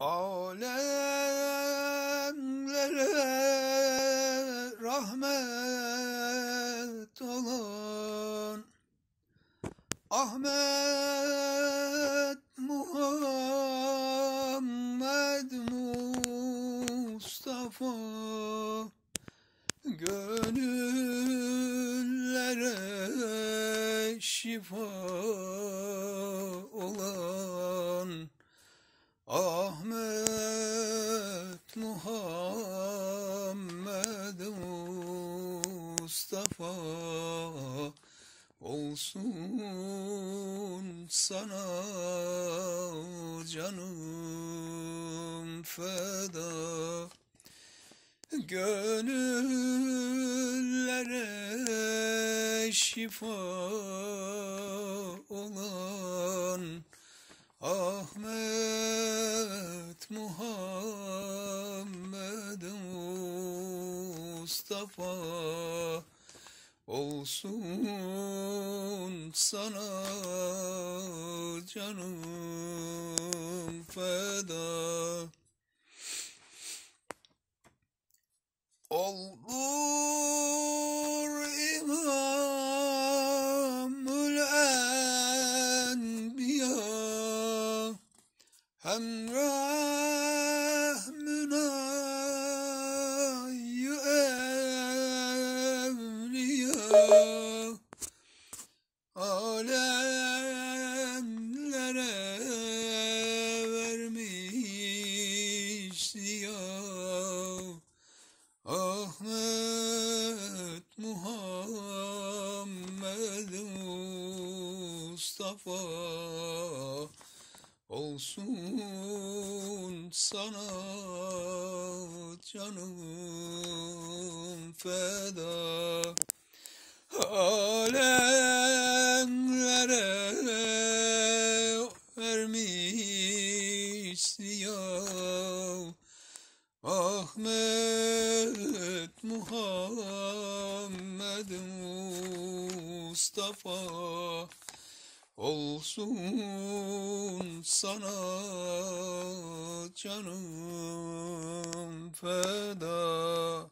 Alemlere rahmet olan Ahmet Muhammed Mustafa Gönüllere şifa olan Ahmet Mustafa olsun sana canım feda. Gönüllere şifa olan Ahmet Muhammed Mustafa olsun sana canım feda. Olur İmamül Enbiya. Hem Mustafa olsun sana canım feda. Alemlere vermiş ziya Ahmet Muhammed Mustafa olsun sana canım feda